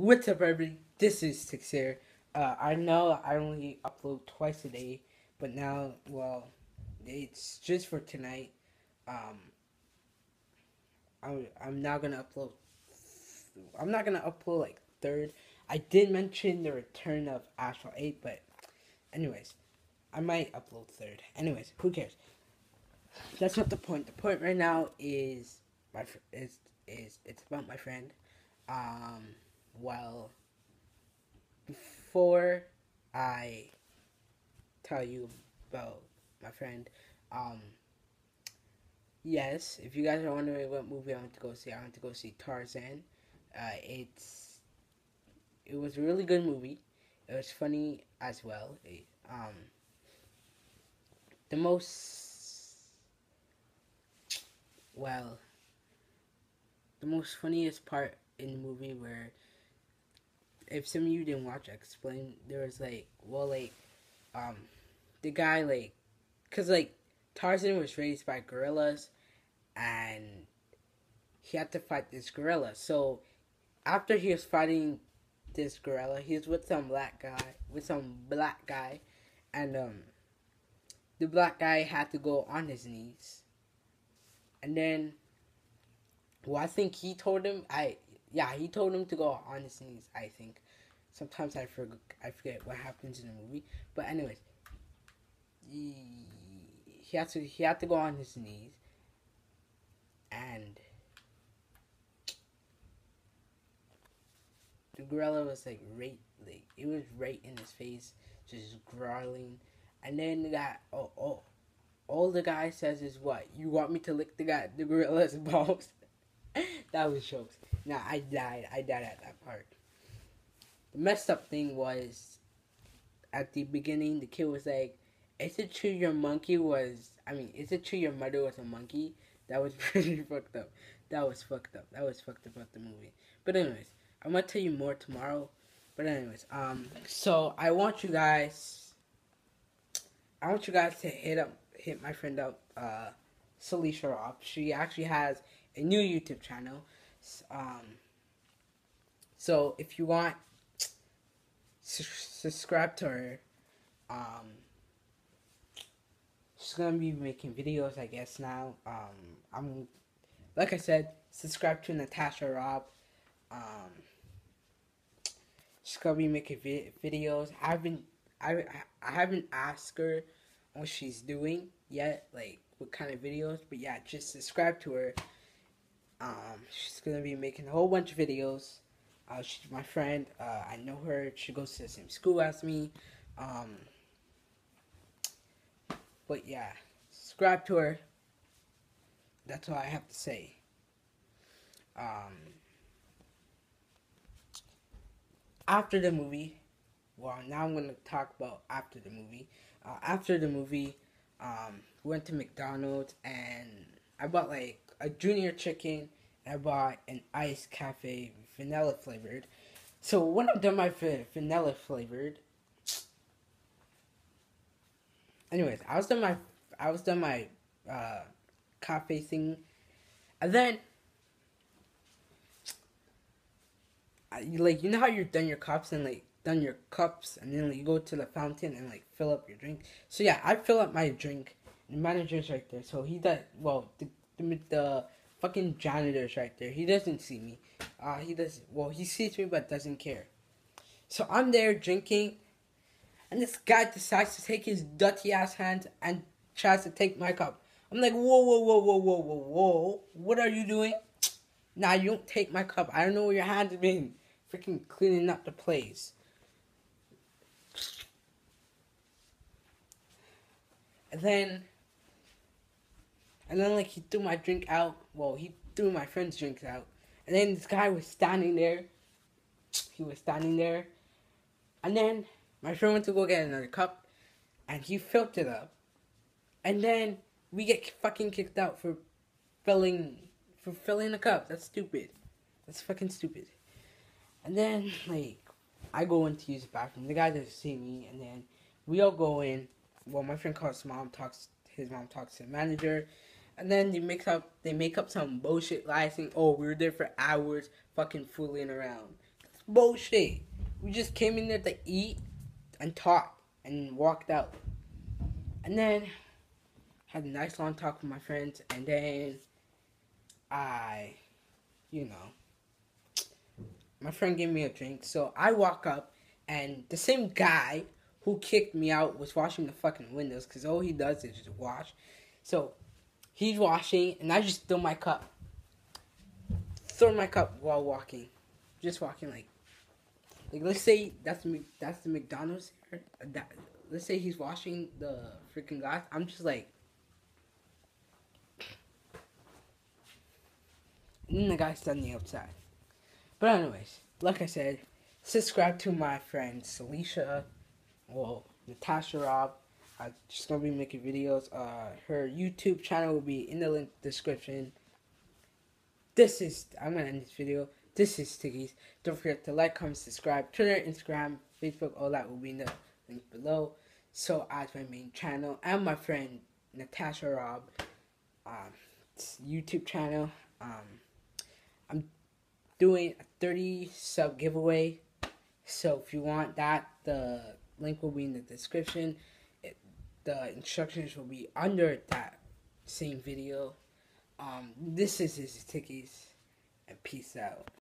What's up, everybody? This is Six here. Uh, I know I only upload twice a day, but now, well, it's just for tonight. Um, I'm, I'm not gonna upload. I'm not gonna upload like third. I did mention the return of Astral 8, but, anyways, I might upload third. Anyways, who cares? That's not the point. The point right now is my is is it's about my friend. Um, well, before I tell you about my friend, um, yes, if you guys are wondering what movie I went to go see, I went to go see Tarzan. Uh, it's it was a really good movie. It was funny as well. It, um, the most well, the most funniest part in the movie where if some of you didn't watch explain there was like well like um the guy like because like tarzan was raised by gorillas and he had to fight this gorilla so after he was fighting this gorilla he was with some black guy with some black guy and um the black guy had to go on his knees and then well, I think he told him. I yeah, he told him to go on his knees. I think. Sometimes I forget. I forget what happens in the movie. But anyways, he, he had to he had to go on his knees, and the gorilla was like right like it was right in his face, just growling, and then that oh oh. All the guy says is what? You want me to lick the guy, the gorilla's balls? that was jokes. Nah, I died. I died at that part. The messed up thing was at the beginning, the kid was like, "Is it true your monkey was? I mean, is it true your mother was a monkey?" That was pretty fucked up. That was fucked up. That was fucked up about the movie. But anyways, I'm gonna tell you more tomorrow. But anyways, um, so I want you guys, I want you guys to hit up, hit my friend up, uh, Salisha Robb. She actually has a new YouTube channel. Um, so if you want, su- subscribe to her. Um, she's gonna be making videos, I guess now. Um, I'm, like I said, subscribe to Natasha Robb. Um, she's gonna be making vi- videos. I haven't, I, I haven't asked her what she's doing yet, like what kind of videos. But yeah, just subscribe to her. Um, she's gonna be making a whole bunch of videos. Uh, she's my friend. Uh, I know her. She goes to the same school as me. Um, but yeah, subscribe to her. That's all I have to say. Um, after the movie, well, now I'm gonna talk about after the movie. Uh, after the movie, um, went to McDonald's and I bought like a junior chicken. I bought an iced cafe vanilla flavored. So when I'm done my vanilla flavored, anyways, I was done my I was done my uh, cafe thing, and then I, like you know how you're done your cups and like done your cups and then like, you go to the fountain and like fill up your drink. So yeah, I fill up my drink. The manager's right there, so he does well. The the, the fucking janitor's right there. He doesn't see me. Uh, he does well. He sees me but doesn't care. So I'm there drinking, and this guy decides to take his dirty ass hands and tries to take my cup. I'm like, whoa, whoa, whoa, whoa, whoa, whoa, whoa! What are you doing? Nah, you don't take my cup. I don't know where your hands have been. Freaking cleaning up the place. And then, and then like he threw my drink out. Well, he threw my friend's drinks out. And then this guy was standing there. He was standing there. And then my friend went to go get another cup, and he filled it up. And then we get fucking kicked out for filling for filling a cup. That's stupid. That's fucking stupid. And then like I go in to use the bathroom. The guy doesn't see me, and then we all go in. Well, my friend calls his mom, talks his mom talks to the manager, and then they make up they make up some bullshit lie saying, "Oh, we were there for hours, fucking fooling around." That's Bullshit. We just came in there to eat and talk and walked out. And then had a nice long talk with my friends and then I you know my friend gave me a drink, so I walk up and the same guy who kicked me out was washing the fucking windows because all he does is just wash. So he's washing and I just throw my cup. Throw my cup while walking. Just walking like like let's say that's the that's the McDonald's here. That, let's say he's washing the freaking glass. I'm just like and the guy standing outside. But anyways, like I said, subscribe to my friend Celicia, well Natasha Robb. I'm just gonna be making videos. Uh, her YouTube channel will be in the link description. This is I'm gonna end this video. This is Tiggies. Don't forget to like, comment, subscribe. Twitter, Instagram, Facebook, all that will be in the link below. So as my main channel and my friend Natasha Robb um, YouTube channel. Um, I'm doing a 30 sub giveaway. So if you want that, the link will be in the description. The instructions will be under that same video. Um, this is his Tickies, and peace out.